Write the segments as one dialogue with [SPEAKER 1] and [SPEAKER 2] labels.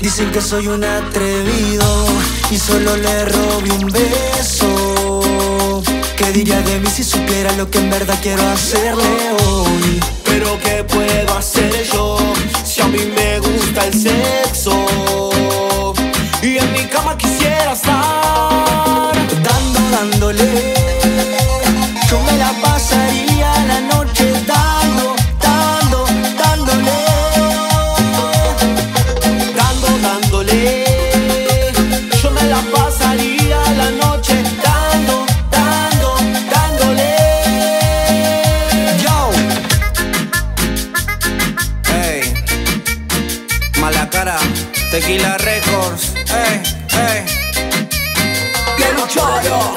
[SPEAKER 1] Dicen que soy un atrevido y solo le robé un beso. ¿Qué diría de mí si supiera lo que en verdad quiero hacerle hoy?
[SPEAKER 2] Pero ¿qué puedo hacer
[SPEAKER 3] tequila records. Ey, ey.
[SPEAKER 2] Quiero choro.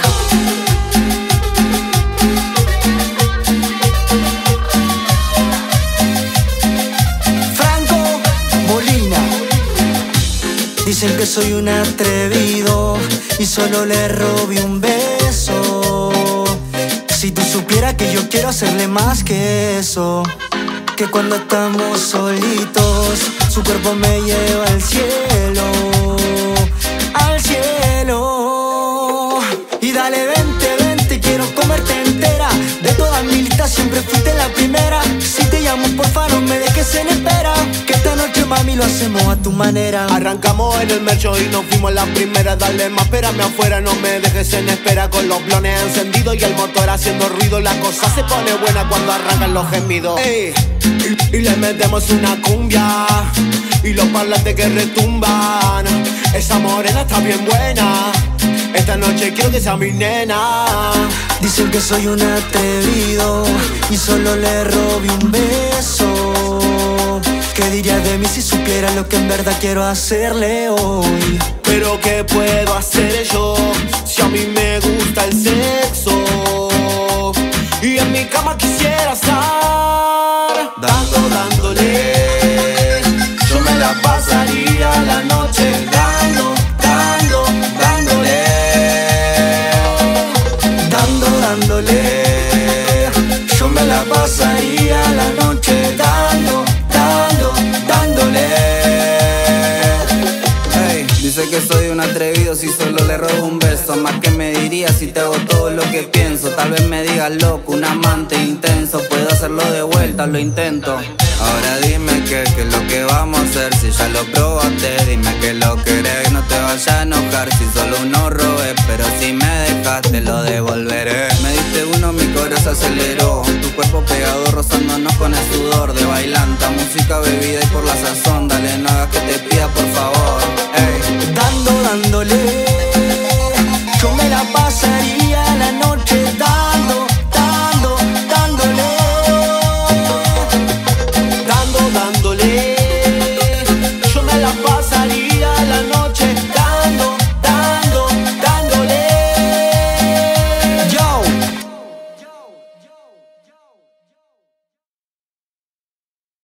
[SPEAKER 1] Franco Molina. Dicen que soy un atrevido y solo le robé un beso. Si tú supieras que yo quiero hacerle más que eso. Que cuando estamos solitos, su cuerpo me lleva al cielo. Al cielo. Y dale, vente, vente, quiero comerte entera. De todas mis listas siempre fuiste la primera. Si te llamo, porfa, no me dejes en espera. Que esta noche, mami, lo hacemos a tu manera.
[SPEAKER 2] Arrancamos en el mercho y nos fuimos la primera. Dale más, espérame afuera, no me dejes en espera. Con los blones encendidos y el motor haciendo ruido. La cosa se pone buena cuando arrancan los gemidos. Ey, y, le metemos una cumbia. Y los parlantes que retumban. Esa morena está bien buena. Esta noche quiero que sea mi nena.
[SPEAKER 1] Dicen que soy un atrevido y solo le robé un beso. ¿Qué diría de mí si supiera lo que en verdad quiero hacerle hoy?
[SPEAKER 2] Pero ¿qué puedo hacer yo si a mí me gusta el sexo? Y en mi cama quisiera estar
[SPEAKER 3] que soy un atrevido si solo le robo un beso. Más que me diría si te hago todo lo que pienso. Tal vez me digas loco, un amante intenso. Puedo hacerlo de vuelta, lo intento. Ahora dime qué, qué es lo que vamos a hacer. Si ya lo probaste, dime que lo querés. No te vayas a enojar si solo uno robé. Pero si me dejaste, lo devolveré. Me diste uno, mi corazón aceleró. Tu cuerpo pegado, rozándonos con el sudor de bailanta. Música, bebida y por la sazón. Dale, no hagas que te pida